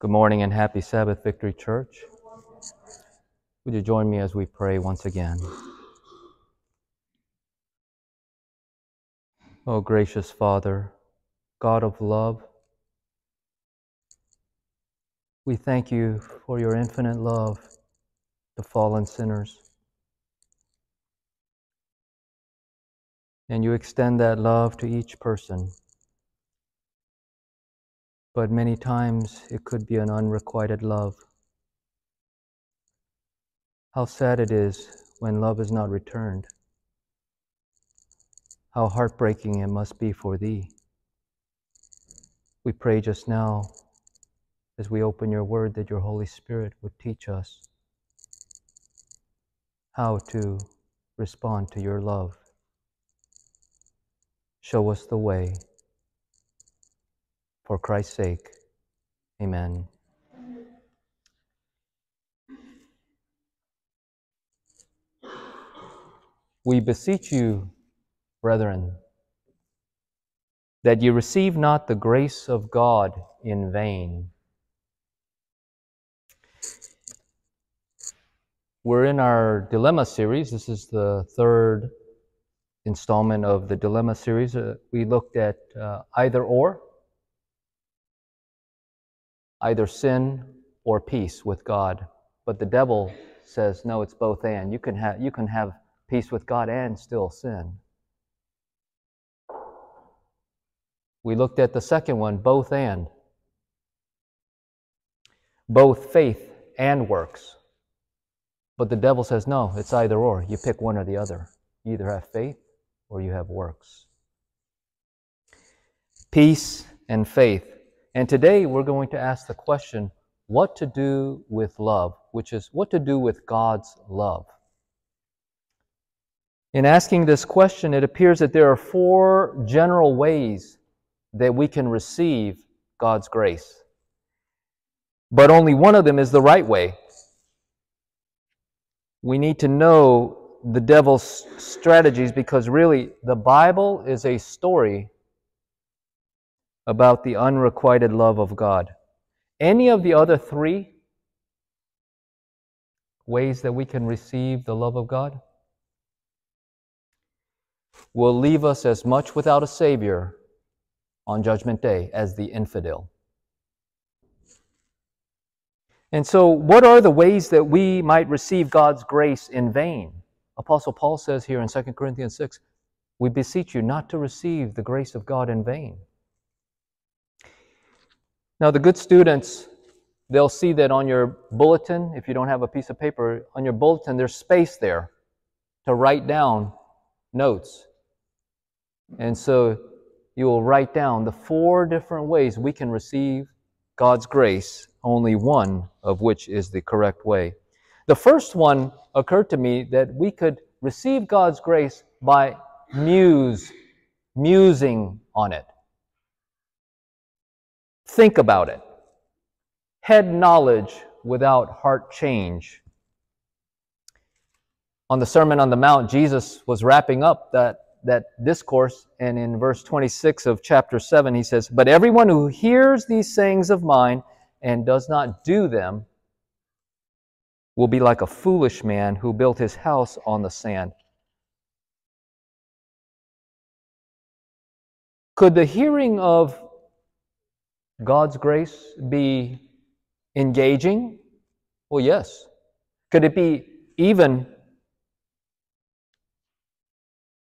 Good morning and happy Sabbath, Victory Church. Would you join me as we pray once again? Oh, gracious Father, God of love, we thank you for your infinite love to fallen sinners. And you extend that love to each person but many times it could be an unrequited love. How sad it is when love is not returned. How heartbreaking it must be for thee. We pray just now as we open your word that your Holy Spirit would teach us how to respond to your love. Show us the way for Christ's sake. Amen. We beseech you, brethren, that ye receive not the grace of God in vain. We're in our Dilemma series. This is the third installment of the Dilemma series. Uh, we looked at uh, either or either sin or peace with God. But the devil says, no, it's both and. You can have, you can have peace with God and still sin. We looked at the second one, both and. Both faith and works. But the devil says, no, it's either or. You pick one or the other. You either have faith or you have works. Peace and faith and today we're going to ask the question what to do with love, which is what to do with God's love. In asking this question, it appears that there are four general ways that we can receive God's grace. But only one of them is the right way. We need to know the devil's strategies because really the Bible is a story about the unrequited love of God. Any of the other three ways that we can receive the love of God will leave us as much without a Savior on Judgment Day as the infidel. And so, what are the ways that we might receive God's grace in vain? Apostle Paul says here in 2 Corinthians 6 We beseech you not to receive the grace of God in vain. Now, the good students, they'll see that on your bulletin, if you don't have a piece of paper, on your bulletin, there's space there to write down notes. And so you will write down the four different ways we can receive God's grace, only one of which is the correct way. The first one occurred to me that we could receive God's grace by muse, musing on it. Think about it. Head knowledge without heart change. On the Sermon on the Mount, Jesus was wrapping up that, that discourse, and in verse 26 of chapter 7, he says, But everyone who hears these sayings of mine and does not do them will be like a foolish man who built his house on the sand. Could the hearing of God's grace be engaging? Well, yes. Could it be even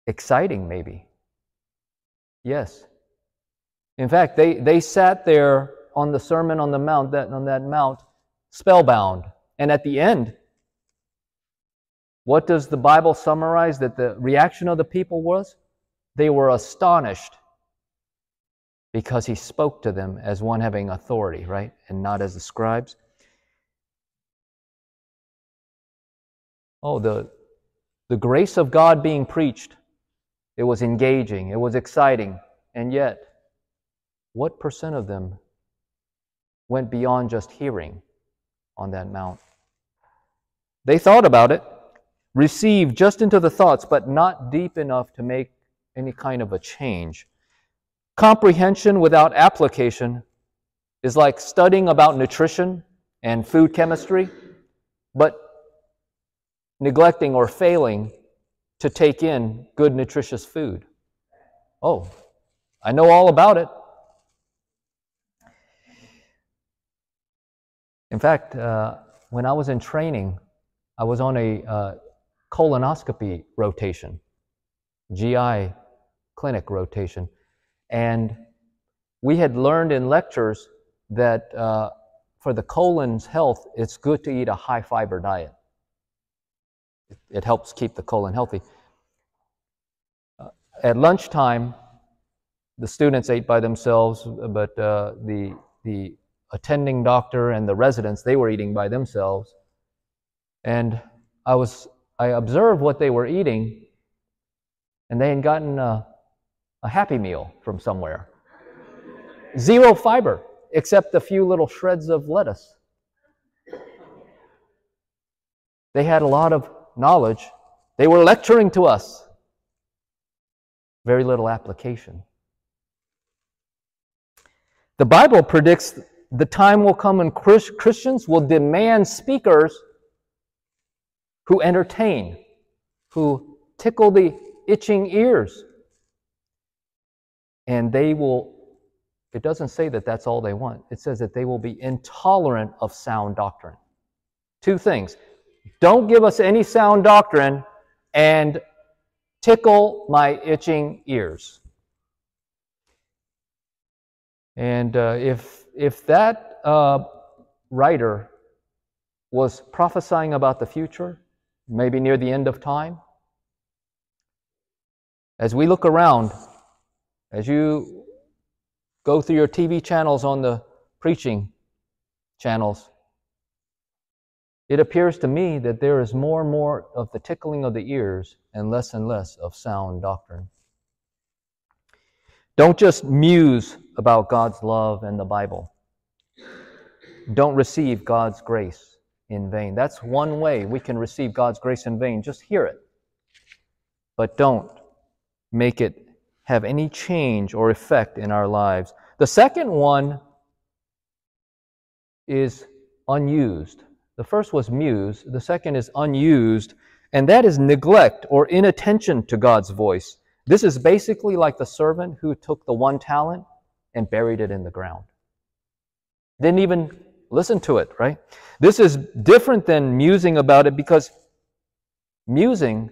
exciting, maybe? Yes. In fact, they, they sat there on the Sermon on the Mount, that, on that mount, spellbound. And at the end, what does the Bible summarize that the reaction of the people was? They were astonished because he spoke to them as one having authority, right? And not as the scribes. Oh, the, the grace of God being preached. It was engaging, it was exciting. And yet, what percent of them went beyond just hearing on that mount? They thought about it, received just into the thoughts, but not deep enough to make any kind of a change. Comprehension without application is like studying about nutrition and food chemistry, but neglecting or failing to take in good, nutritious food. Oh, I know all about it. In fact, uh, when I was in training, I was on a uh, colonoscopy rotation, GI clinic rotation, and we had learned in lectures that uh, for the colon's health, it's good to eat a high fiber diet. It, helps keep the colon healthy. Uh, at lunchtime, the students ate by themselves, but uh, the, the attending doctor and the residents, they were eating by themselves. And I was, I observed what they were eating, and they had gotten a, a Happy Meal from somewhere. Zero fiber, except a few little shreds of lettuce. They had a lot of knowledge. They were lecturing to us. Very little application. The Bible predicts the time will come when Christians will demand speakers who entertain, who tickle the itching ears. And they will, it doesn't say that that's all they want. It says that they will be intolerant of sound doctrine. Two things don't give us any sound doctrine and tickle my itching ears. And uh, if if that uh, writer was prophesying about the future, maybe near the end of time, as we look around, as you go through your TV channels on the preaching channels, it appears to me that there is more and more of the tickling of the ears and less and less of sound doctrine. Don't just muse about God's love and the Bible. Don't receive God's grace in vain. That's one way we can receive God's grace in vain. Just hear it. But don't make it have any change or effect in our lives. The second one is unused. The first was muse, the second is unused, and that is neglect or inattention to God's voice. This is basically like the servant who took the one talent and buried it in the ground. Didn't even listen to it, right? This is different than musing about it because musing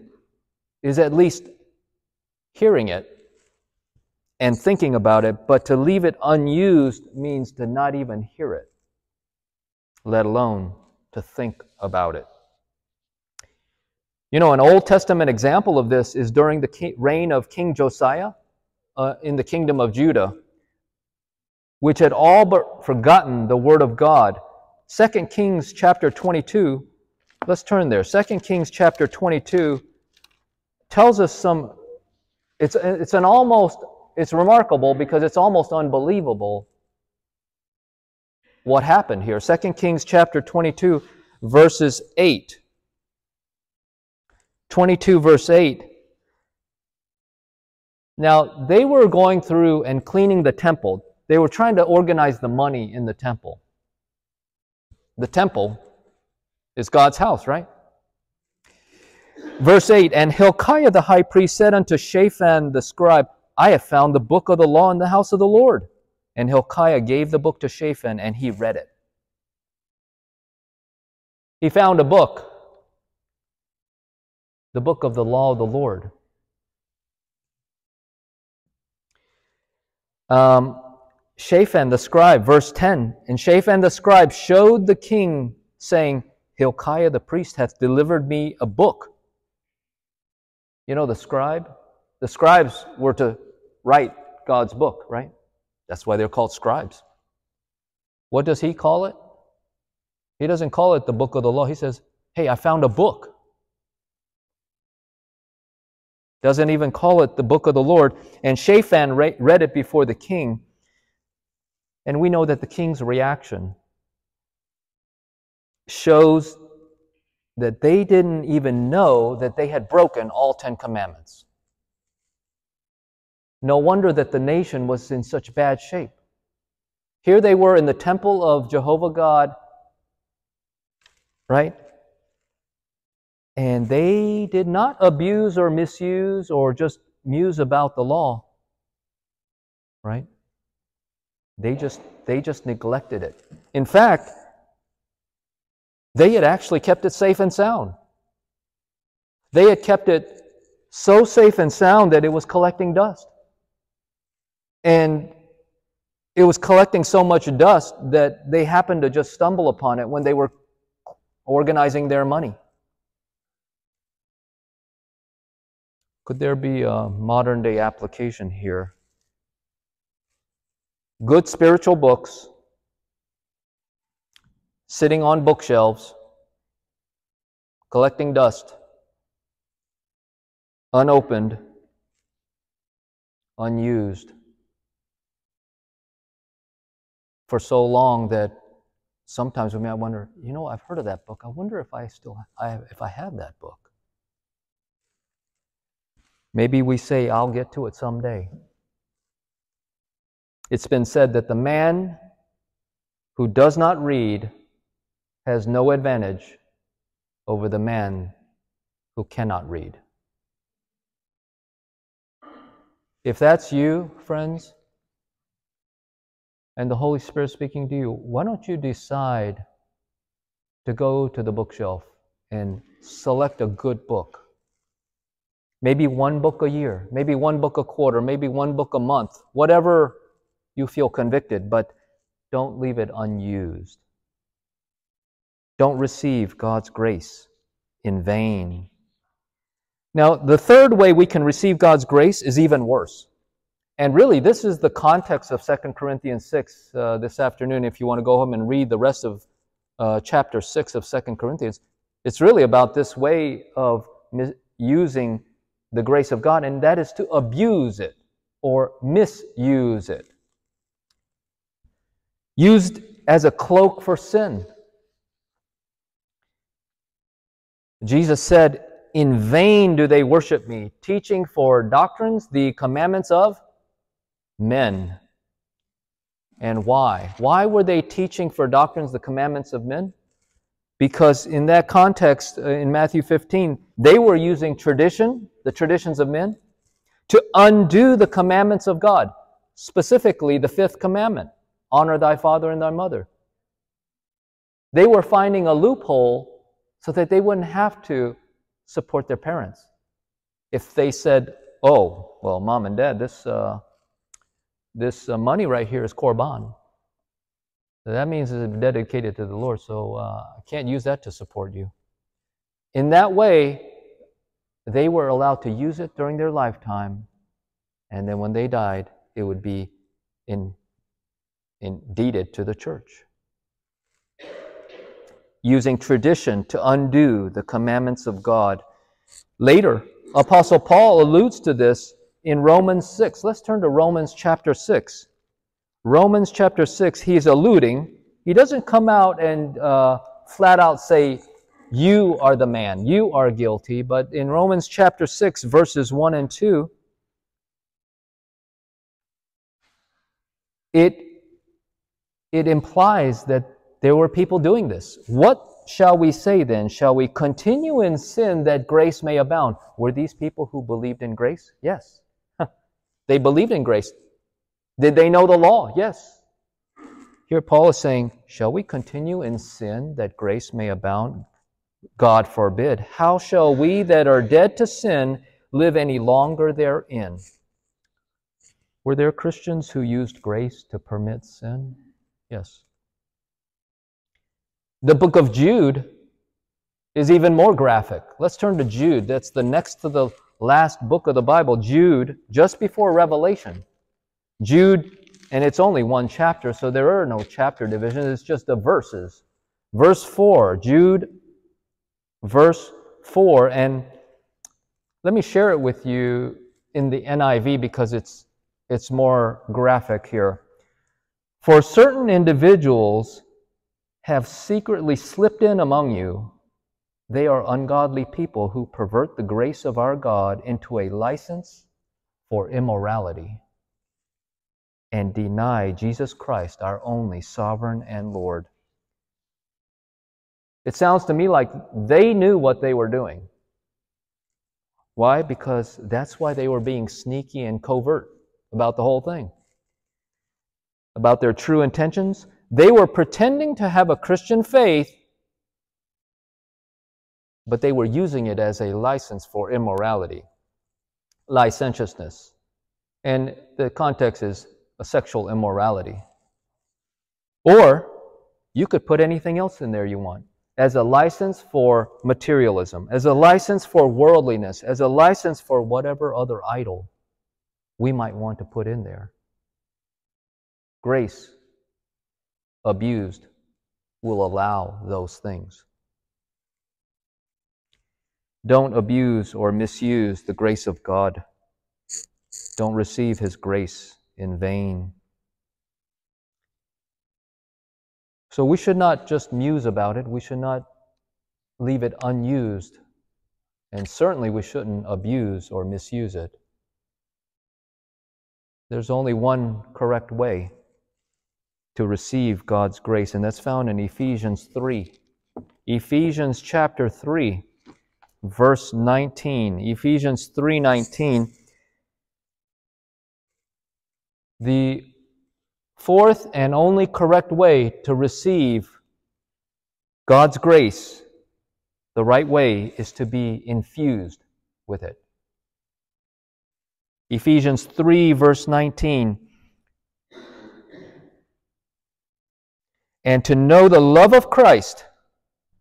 is at least hearing it and thinking about it, but to leave it unused means to not even hear it, let alone to think about it. You know, an Old Testament example of this is during the reign of King Josiah uh, in the kingdom of Judah, which had all but forgotten the word of God. 2 Kings chapter 22, let's turn there. 2 Kings chapter 22 tells us some, it's, it's an almost, it's remarkable because it's almost unbelievable what happened here. 2 Kings chapter 22, verses 8. 22, verse 8. Now, they were going through and cleaning the temple. They were trying to organize the money in the temple. The temple is God's house, right? Verse 8 And Hilkiah the high priest said unto Shaphan the scribe, I have found the book of the law in the house of the Lord. And Hilkiah gave the book to Shaphan, and he read it. He found a book the book of the law of the Lord. Um, Shaphan the scribe, verse 10, and Shaphan the scribe showed the king, saying, Hilkiah the priest hath delivered me a book. You know the scribe? The scribes were to write God's book, right? That's why they're called scribes. What does he call it? He doesn't call it the book of the law. He says, Hey, I found a book. doesn't even call it the book of the Lord. And Shaphan read it before the king. And we know that the king's reaction shows that they didn't even know that they had broken all Ten Commandments. No wonder that the nation was in such bad shape. Here they were in the temple of Jehovah God, right? And they did not abuse or misuse or just muse about the law, right? They just they just neglected it. In fact, they had actually kept it safe and sound. They had kept it so safe and sound that it was collecting dust. And it was collecting so much dust that they happened to just stumble upon it when they were organizing their money. Could there be a modern day application here? Good spiritual books sitting on bookshelves, collecting dust, unopened, unused for so long that sometimes we may wonder, you know, I've heard of that book. I wonder if I still if I have that book. Maybe we say, I'll get to it someday. It's been said that the man who does not read has no advantage over the man who cannot read. If that's you, friends, and the Holy Spirit speaking to you, why don't you decide to go to the bookshelf and select a good book? Maybe one book a year, maybe one book a quarter, maybe one book a month, whatever you feel convicted, but don't leave it unused. Don't receive God's grace in vain. Now, the third way we can receive God's grace is even worse. And really, this is the context of 2 Corinthians 6 uh, this afternoon. If you want to go home and read the rest of uh, chapter 6 of 2 Corinthians, it's really about this way of using the grace of God, and that is to abuse it or misuse it. Used as a cloak for sin. Jesus said, In vain do they worship me, teaching for doctrines the commandments of men. And why? Why were they teaching for doctrines the commandments of men? Because in that context, uh, in Matthew 15, they were using tradition, the traditions of men, to undo the commandments of God, specifically the fifth commandment honor thy father and thy mother. They were finding a loophole so that they wouldn't have to support their parents. If they said, oh, well, mom and dad, this, uh, this uh, money right here is korban. That means it's dedicated to the Lord, so uh, I can't use that to support you. In that way, they were allowed to use it during their lifetime, and then when they died, it would be in, in deeded to the church using tradition to undo the commandments of God. Later, Apostle Paul alludes to this in Romans 6. Let's turn to Romans chapter 6. Romans chapter 6, he's alluding. He doesn't come out and uh, flat out say, You are the man, you are guilty. But in Romans chapter 6, verses 1 and 2, it, it implies that there were people doing this. What shall we say then? Shall we continue in sin that grace may abound? Were these people who believed in grace? Yes. They believed in grace. Did they know the law? Yes. Here Paul is saying, Shall we continue in sin that grace may abound? God forbid. How shall we that are dead to sin live any longer therein? Were there Christians who used grace to permit sin? Yes. The book of Jude is even more graphic. Let's turn to Jude. That's the next to the last book of the Bible, Jude, just before Revelation. Jude, and it's only one chapter, so there are no chapter divisions, it's just the verses. Verse 4, Jude, verse 4, and let me share it with you in the NIV because it's, it's more graphic here. For certain individuals, have secretly slipped in among you, they are ungodly people who pervert the grace of our God into a license for immorality. and deny Jesus Christ, our only sovereign and Lord. It sounds to me like they knew what they were doing. Why? Because that's why they were being sneaky and covert about the whole thing. About their true intentions. They were pretending to have a Christian faith, but they were using it as a license for immorality, licentiousness. And the context is a sexual immorality. Or you could put anything else in there you want as a license for materialism, as a license for worldliness, as a license for whatever other idol we might want to put in there. Grace, abused, will allow those things. Don't abuse or misuse the grace of God. Don't receive His grace in vain. So we should not just muse about it, we should not leave it unused, and certainly we shouldn't abuse or misuse it. There's only one correct way to receive God's grace, and that's found in Ephesians 3. Ephesians chapter 3, verse 19. Ephesians 3:19. The Fourth and only correct way to receive God's grace, the right way, is to be infused with it. Ephesians 3, verse 19. And to know the love of Christ,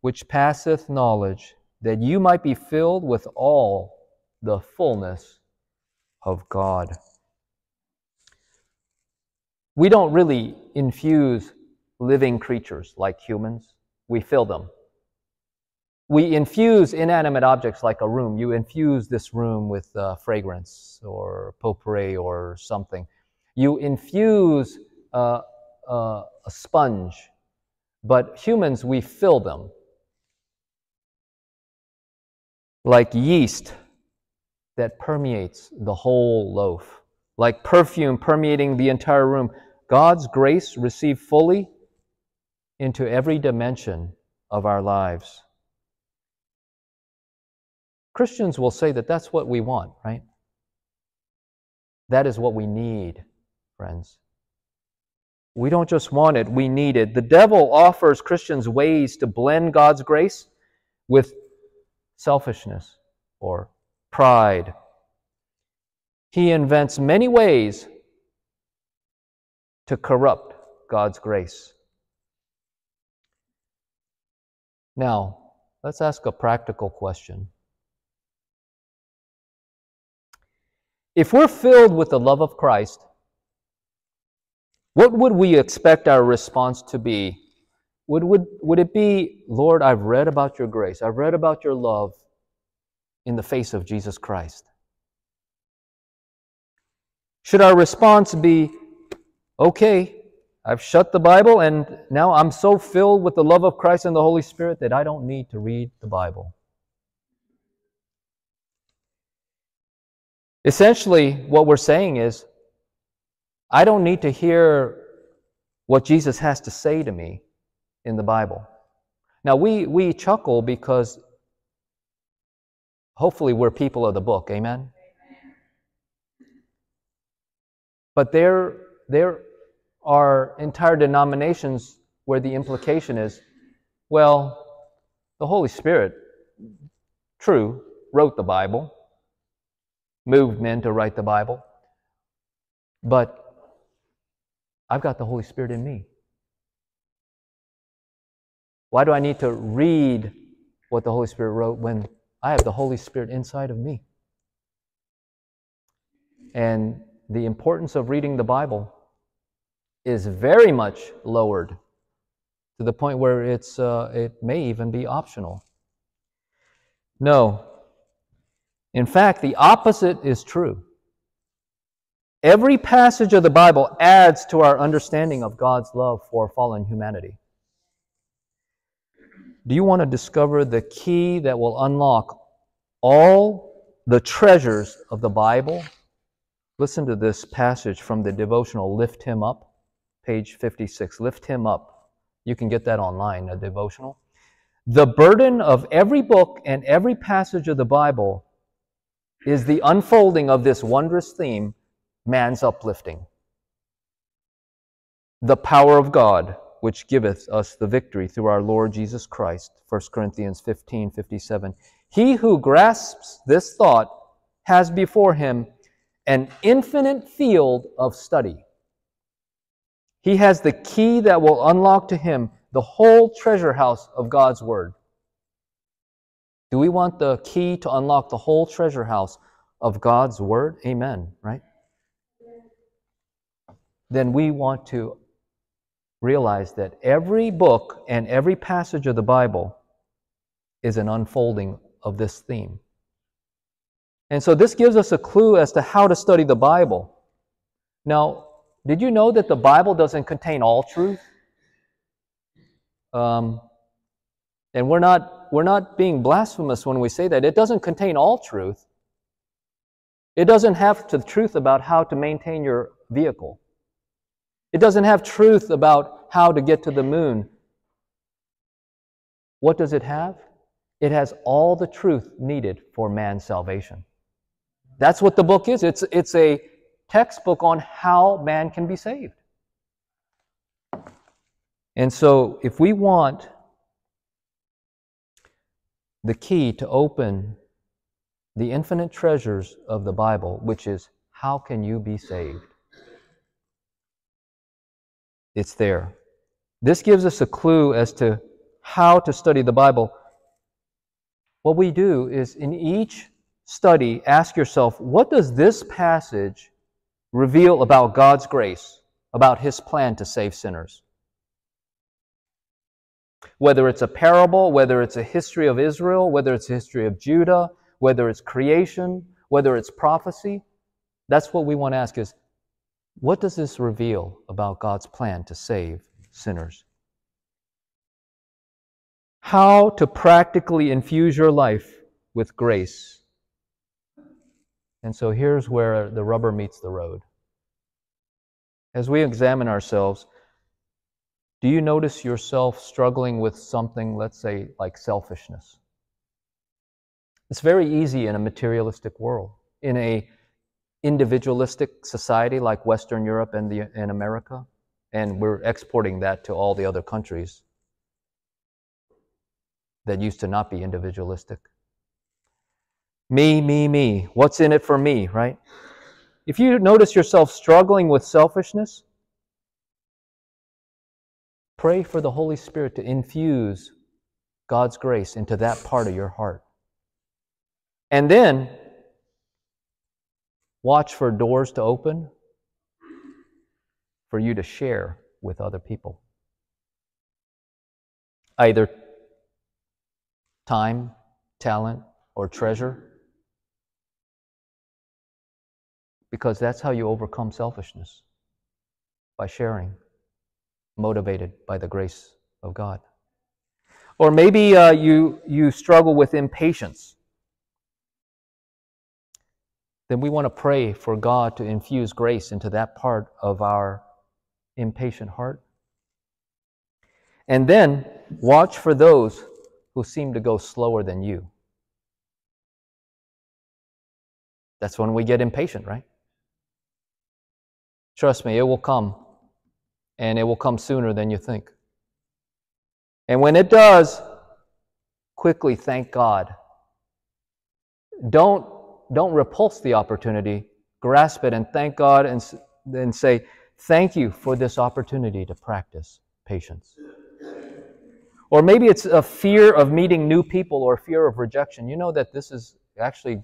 which passeth knowledge, that you might be filled with all the fullness of God we don't really infuse living creatures like humans, we fill them. We infuse inanimate objects like a room. You infuse this room with uh, fragrance or potpourri or something. You infuse uh, uh, a sponge, but humans, we fill them. Like yeast that permeates the whole loaf, like perfume permeating the entire room. God's grace received fully into every dimension of our lives. Christians will say that that's what we want, right? That is what we need, friends. We don't just want it, we need it. The devil offers Christians ways to blend God's grace with selfishness or pride. He invents many ways to corrupt God's grace. Now, let's ask a practical question. If we're filled with the love of Christ, what would we expect our response to be? Would, would, would it be, Lord, I've read about your grace, I've read about your love in the face of Jesus Christ? Should our response be, okay, I've shut the Bible and now I'm so filled with the love of Christ and the Holy Spirit that I don't need to read the Bible. Essentially, what we're saying is, I don't need to hear what Jesus has to say to me in the Bible. Now, we, we chuckle because hopefully we're people of the book, amen? But there, there are entire denominations where the implication is, well, the Holy Spirit, true, wrote the Bible, moved men to write the Bible, but I've got the Holy Spirit in me. Why do I need to read what the Holy Spirit wrote when I have the Holy Spirit inside of me? And the importance of reading the Bible is very much lowered to the point where it's, uh, it may even be optional. No. In fact, the opposite is true. Every passage of the Bible adds to our understanding of God's love for fallen humanity. Do you want to discover the key that will unlock all the treasures of the Bible? Listen to this passage from the devotional Lift Him Up, page 56. Lift Him Up. You can get that online, a devotional. The burden of every book and every passage of the Bible is the unfolding of this wondrous theme man's uplifting. The power of God, which giveth us the victory through our Lord Jesus Christ. 1 Corinthians 15 57. He who grasps this thought has before him an infinite field of study. He has the key that will unlock to him the whole treasure house of God's Word. Do we want the key to unlock the whole treasure house of God's Word? Amen, right? Then we want to realize that every book and every passage of the Bible is an unfolding of this theme. And so this gives us a clue as to how to study the Bible. Now, did you know that the Bible doesn't contain all truth? Um, and we're not, we're not being blasphemous when we say that. It doesn't contain all truth. It doesn't have the truth about how to maintain your vehicle. It doesn't have truth about how to get to the moon. What does it have? It has all the truth needed for man's salvation. That's what the book is. It's, it's a textbook on how man can be saved. And so, if we want the key to open the infinite treasures of the Bible, which is how can you be saved? It's there. This gives us a clue as to how to study the Bible. What we do is in each study, ask yourself, what does this passage reveal about God's grace, about His plan to save sinners? Whether it's a parable, whether it's a history of Israel, whether it's a history of Judah, whether it's creation, whether it's prophecy, that's what we want to ask is, what does this reveal about God's plan to save sinners? How to practically infuse your life with grace. And so here's where the rubber meets the road. As we examine ourselves, do you notice yourself struggling with something, let's say, like selfishness? It's very easy in a materialistic world. In a individualistic society like Western Europe and, the, and America, and we're exporting that to all the other countries that used to not be individualistic. Me, me, me. What's in it for me, right? If you notice yourself struggling with selfishness, pray for the Holy Spirit to infuse God's grace into that part of your heart. And then watch for doors to open for you to share with other people. Either time, talent, or treasure. Because that's how you overcome selfishness by sharing, motivated by the grace of God. Or maybe uh, you, you struggle with impatience. Then we want to pray for God to infuse grace into that part of our impatient heart. And then watch for those who seem to go slower than you. That's when we get impatient, right? Trust me, it will come. And it will come sooner than you think. And when it does, quickly thank God. Don't, don't repulse the opportunity. Grasp it and thank God and then say, Thank you for this opportunity to practice patience. Or maybe it's a fear of meeting new people or fear of rejection. You know that this is actually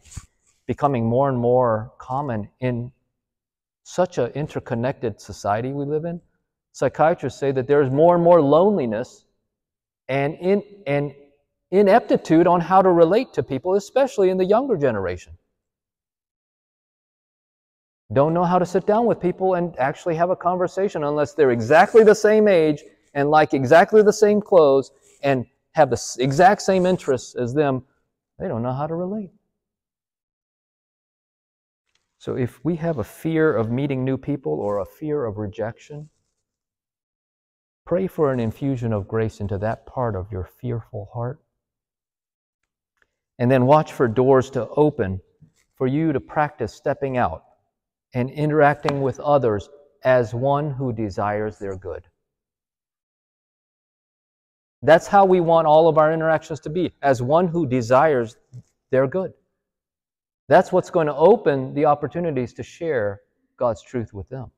becoming more and more common in such an interconnected society we live in. Psychiatrists say that there is more and more loneliness and, in, and ineptitude on how to relate to people, especially in the younger generation don't know how to sit down with people and actually have a conversation unless they're exactly the same age and like exactly the same clothes and have the exact same interests as them. They don't know how to relate. So if we have a fear of meeting new people or a fear of rejection, pray for an infusion of grace into that part of your fearful heart. And then watch for doors to open for you to practice stepping out and interacting with others as one who desires their good. That's how we want all of our interactions to be, as one who desires their good. That's what's going to open the opportunities to share God's truth with them.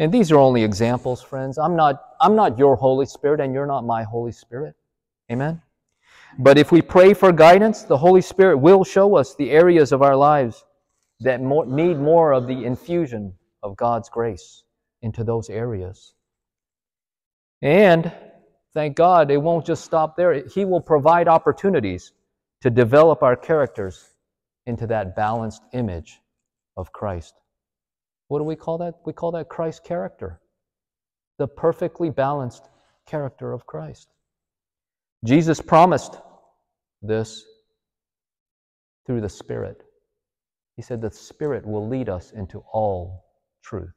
And these are only examples, friends. I'm not, I'm not your Holy Spirit, and you're not my Holy Spirit. Amen? But if we pray for guidance, the Holy Spirit will show us the areas of our lives that more, need more of the infusion of God's grace into those areas. And thank God, it won't just stop there. He will provide opportunities to develop our characters into that balanced image of Christ. What do we call that? We call that Christ character, the perfectly balanced character of Christ. Jesus promised this through the Spirit. He said the Spirit will lead us into all truth,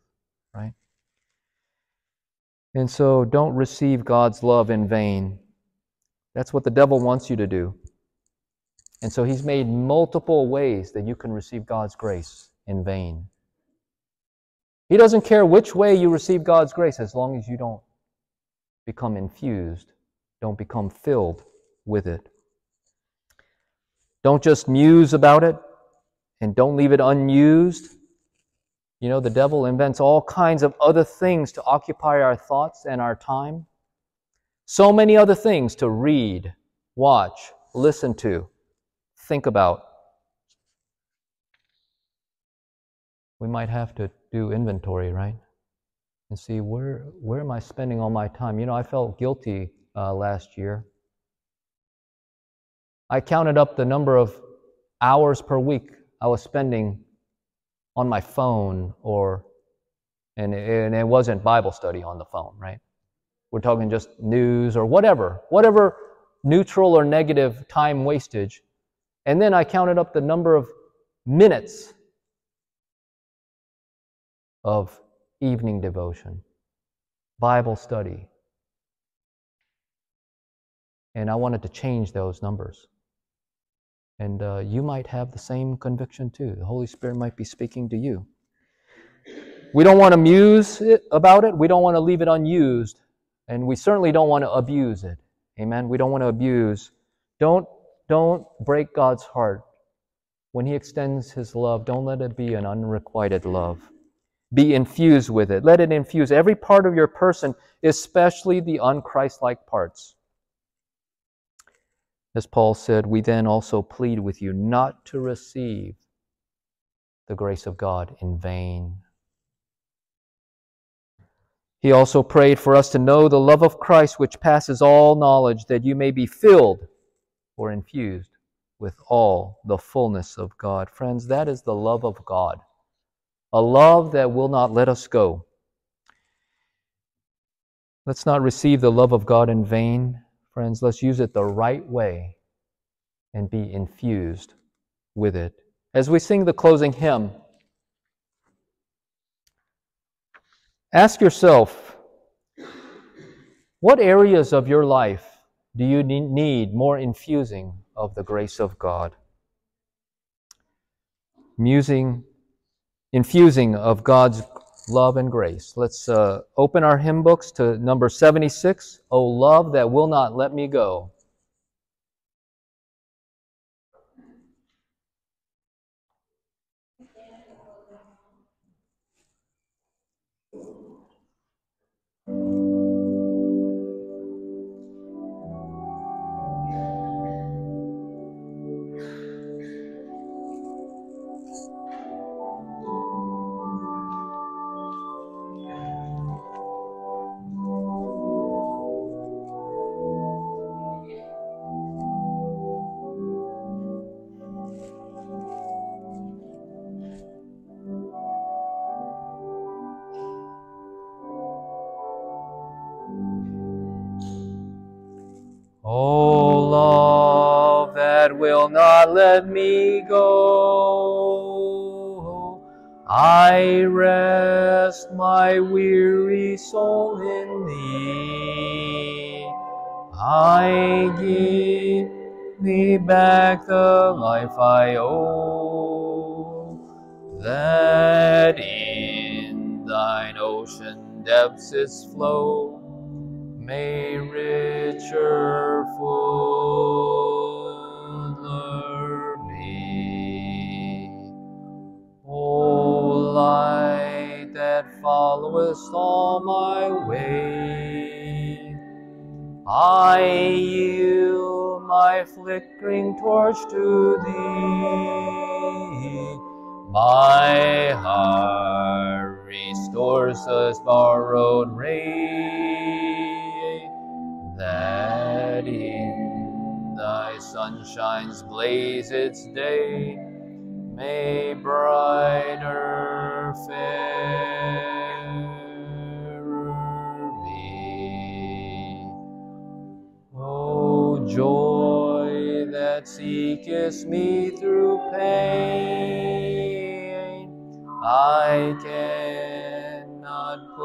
right? And so don't receive God's love in vain. That's what the devil wants you to do. And so he's made multiple ways that you can receive God's grace in vain. He doesn't care which way you receive God's grace as long as you don't become infused, don't become filled with it. Don't just muse about it and don't leave it unused. You know, the devil invents all kinds of other things to occupy our thoughts and our time. So many other things to read, watch, listen to, think about. We might have to do inventory, right? And see where where am I spending all my time? You know, I felt guilty uh, last year. I counted up the number of hours per week I was spending on my phone or and, and it wasn't Bible study on the phone, right? We're talking just news or whatever, whatever neutral or negative time wastage. And then I counted up the number of minutes of evening devotion, Bible study. And I wanted to change those numbers. And uh, you might have the same conviction too. The Holy Spirit might be speaking to you. We don't want to muse it, about it. We don't want to leave it unused. And we certainly don't want to abuse it. Amen. We don't want to abuse. Don't, don't break God's heart. When He extends His love, don't let it be an unrequited love. Be infused with it. Let it infuse every part of your person, especially the unchristlike parts. As Paul said, we then also plead with you not to receive the grace of God in vain. He also prayed for us to know the love of Christ which passes all knowledge, that you may be filled or infused with all the fullness of God. Friends, that is the love of God, a love that will not let us go. Let's not receive the love of God in vain. Friends, let's use it the right way and be infused with it. As we sing the closing hymn, ask yourself what areas of your life do you need more infusing of the grace of God? Musing, infusing of God's love and grace. Let's uh, open our hymn books to number 76, O Love That Will Not Let Me Go. Its flow may richer, fuller be. O light that followest all my way, I yield my flickering torch to thee. My heart restores us borrowed ray, that in thy sunshine's blaze its day may brighter, fairer be. O joy that seekest me through pain, I cannot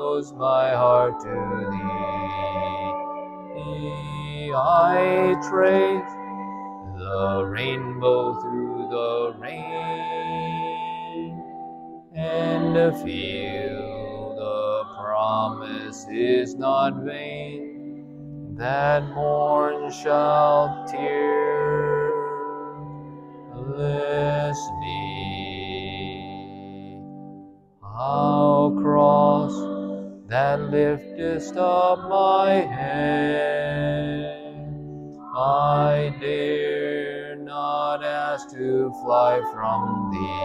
close my heart to thee. I trace the rainbow through the rain and feel the promise is not vain that morn shall tearless be. I'll cross that liftest up my head. I dare not ask to fly from thee.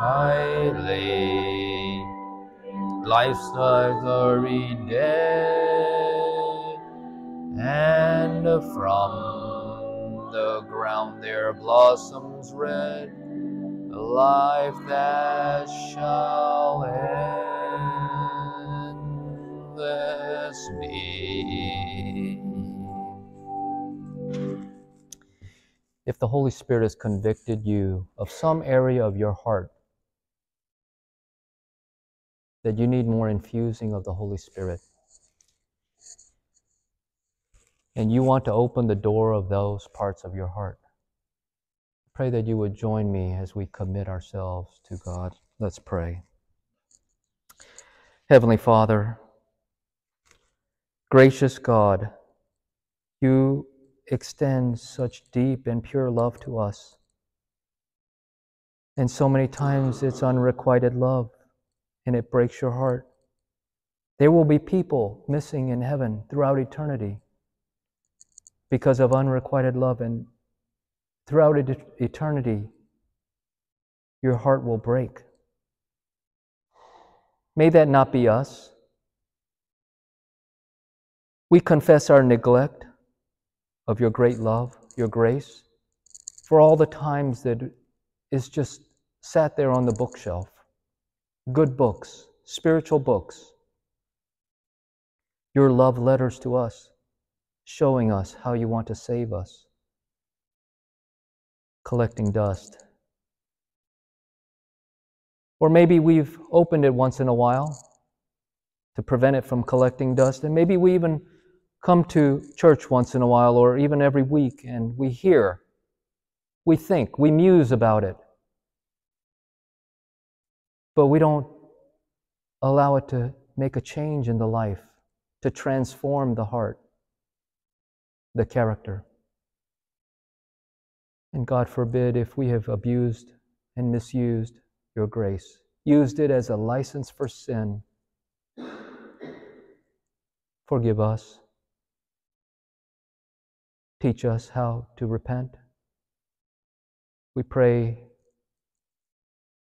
I lay life's already dead, and from the ground there blossoms red life that shall endless be. If the Holy Spirit has convicted you of some area of your heart that you need more infusing of the Holy Spirit. And you want to open the door of those parts of your heart. Pray that you would join me as we commit ourselves to God. Let's pray. Heavenly Father, gracious God, you extend such deep and pure love to us. And so many times it's unrequited love and it breaks your heart. There will be people missing in heaven throughout eternity because of unrequited love, and throughout eternity, your heart will break. May that not be us. We confess our neglect of your great love, your grace, for all the times that it's just sat there on the bookshelf good books, spiritual books, your love letters to us, showing us how you want to save us, collecting dust. Or maybe we've opened it once in a while to prevent it from collecting dust, and maybe we even come to church once in a while or even every week and we hear, we think, we muse about it but we don't allow it to make a change in the life, to transform the heart, the character. And God forbid if we have abused and misused your grace, used it as a license for sin. Forgive us. Teach us how to repent. We pray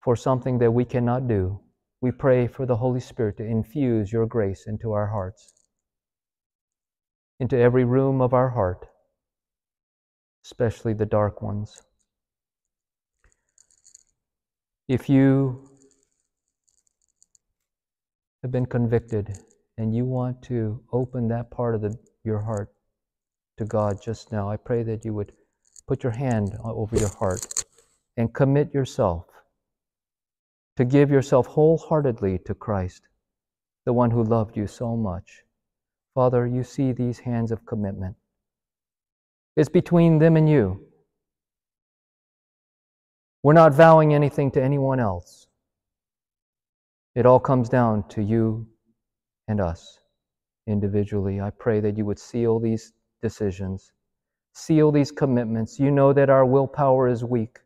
for something that we cannot do, we pray for the Holy Spirit to infuse your grace into our hearts, into every room of our heart, especially the dark ones. If you have been convicted and you want to open that part of the, your heart to God just now, I pray that you would put your hand over your heart and commit yourself to give yourself wholeheartedly to Christ, the one who loved you so much. Father, you see these hands of commitment. It's between them and you. We're not vowing anything to anyone else. It all comes down to you and us individually. I pray that you would seal these decisions, seal these commitments. You know that our willpower is weak.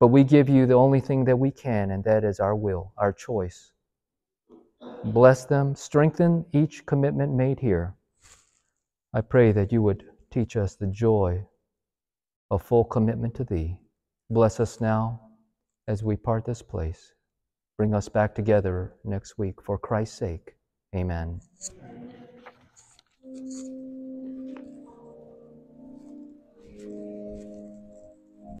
But we give you the only thing that we can, and that is our will, our choice. Bless them, strengthen each commitment made here. I pray that you would teach us the joy of full commitment to Thee. Bless us now as we part this place. Bring us back together next week for Christ's sake. Amen. Amen.